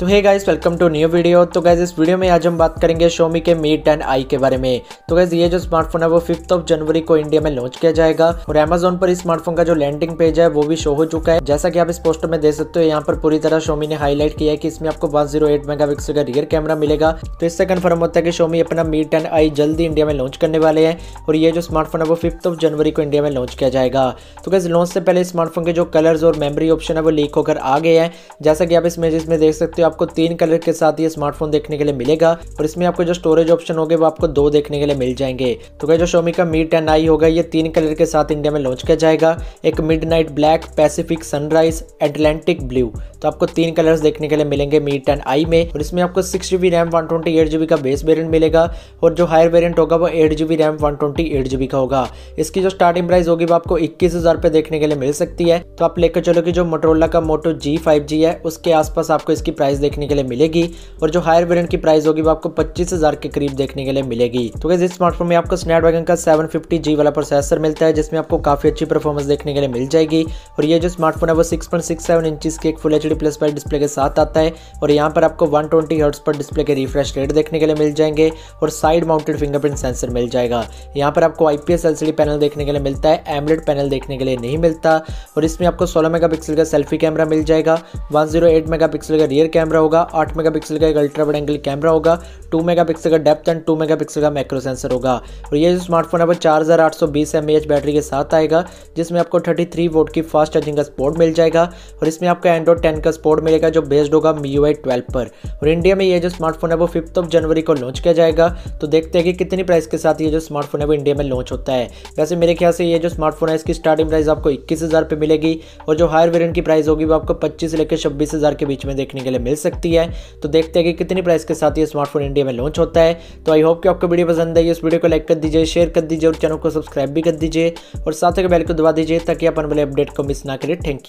तो hey guys welcome to new video तो guys इस वीडियो में आज हम बात करेंगे शोमी के मी टेन आई के बारे में। तो गाइस ये जो स्मार्टफ़ोन है, वो फिफ्थ ऑफ़ जनवरी को इंडिया में लॉन्च किया जाएगा और अमेजोन पर इस स्मार्टफ़ोन का जो लैंडिंग पेज है, वो भी शो हो चुका है। जैसा कि आप इस पोस्टर में देख सकते हो, यहाँ पर पूरी तरह शोमी ने हाईलाइट किया है कि इसमें आपको one zero eight mega pixel का रियर कैमरा मिलेगा। तो इससे कन्फर्म होता है कि शोमी अपना मी टेन आई जल्दी इंडिया में लॉन्च करने वाले हैं और ये जो स्मार्टफ़ोन है, वो फिफ्थ ऑफ़ जनवरी को इंडिया में लॉन्च किया जाएगा। तो गाइस लॉन्च से पहले स्मार्टफ़ोन के जो कलर्स और मेमोरी ऑप्शन है, वो लीक होकर आ गए हैं। जैसा कि आप इस इमेजेस में देख सकते हो आपको तीन कलर के साथ ये स्मार्टफ़ोन देखने के लिए मिलेगा और इसमें आपको जो स्टोरेज ऑप्शन होंगे वो आपको दो देखने के लिए मिल जाएँगे। तो क्या जो शोमी का मी टेन आई होगा, ये तीन कलर के साथ इंडिया में लॉन्च किया जाएगा। एक mid black Pacific sunrise Atlantic blue तो आपको तीन कलर्स देखने के लिए मिलेंगे मी टेन आई में। और इसमें आपको सिक्स रैम वन का बेस वेरियंट मिलेगा और जो हायर वेरियंट होगा वो एट रैम वन का होगा। इसकी जो स्टार्टिंग प्राइस होगी वो आपको इक्कीस हज़ार देखने के लिए मिल सकती है। तो आप लेकर चलो कि जो मोटरोला का मोटो जी फाइव जी है, उसके आसपास आपको इसकी प्राइस देखने के लिए मिलेगी और जो हायर वेरियंट की प्राइस होगी वो आपको पच्चीस हज़ार के करीब देखने के लिए मिलेगी। तो गैस इस स्मार्टफ़ोन में आपको स्नैपड्रैगन का सेवन फिफ्टी जी वाला प्रोसेसर मिलता है, जिसमें आपको काफ़ी अच्छी परफॉर्मेंस देखने के लिए मिल जाएगी। और ये जो स्मार्टफ़ोन है, वो सिक्स पॉइंट सिक्स सेवन की एक full H D plus by display के साथ आता है और यहाँ पर आपको वन ट्वेंटी हर्ट्स पर डिस्प्ले के रिफ्रेश रेट देखने के लिए मिल जाएँगे और साइड माउंटेड फिंगरप्रिंट सेंसर मिल जाएगा। यहाँ पर आपको आईपीएस एलसीडी पैनल देखने के लिए मिलता है एमलेट पैनल देखने के लिए नहीं मिलता और इसमें आपको 16 मेगापिक्सल का सेल्फी कैमरा मिल जाएगा 108 मेगापिक्सल का रियर कैमरा होगा 8 मेगापिक्सल का एक अल्ट्रा बड़ा एंगल कैमरा होगा 2 मेगापिक्सल का डेप्थ एंड 2 मेगापिक्सल का मैक्रो सेंसर होगा। और ये जो स्मार्टफ़ोन है, वो चार हज़ार आठ बैटरी के साथ आएगा, जिसमें आपको 33 वोट की फास्ट चार्जिंग का सपोर्ट मिल जाएगा और इसमें आपको एंड्रॉइड टेन का सपोर्ट मिलेगा, जो बेस्ड होगा मी यू पर। और इंडिया में ये जो स्मार्टफ़ोन है, वो फिफ्थ ऑफ़ जनवरी को लॉन्च किया जाएगा। तो देखते हैं कि कितनी प्राइस के साथ ये जो स्मार्टफ़ोन है, वो इंडिया में लॉन्च होता है। वैसे मेरे ख्याल से ये जो स्मार्टफ़ोन है, इसकी स्टार्टिंग प्राइस आपको इक्कीस हज़ार मिलेगी और जो हायर वेरियंट की प्राइस होगी, वो आपको पच्चीस से लेकर छब्बीस के बीच में देखने के लिए मिल सकती है। तो देखते हैं कि कितनी प्राइस के साथ ये स्मार्टफ़ोन इंडिया में लॉन्च होता है। तो आई होप कि आपको वीडियो पसंद आई। इस वीडियो को लाइक कर दीजिए शेयर कर दीजिए और चैनल को सब्सक्राइब भी कर दीजिए। और साथ ही बेल को दबा दीजिए ताकि अपन वाले अपडेट को मिस ना करें। Thank you